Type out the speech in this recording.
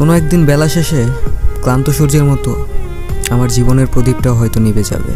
কোনো একদিন বেলা শেষে ক্লান্ত সূর্যের মতো আমার জীবনের প্রদীপটাও হয়তো নিভে যাবে।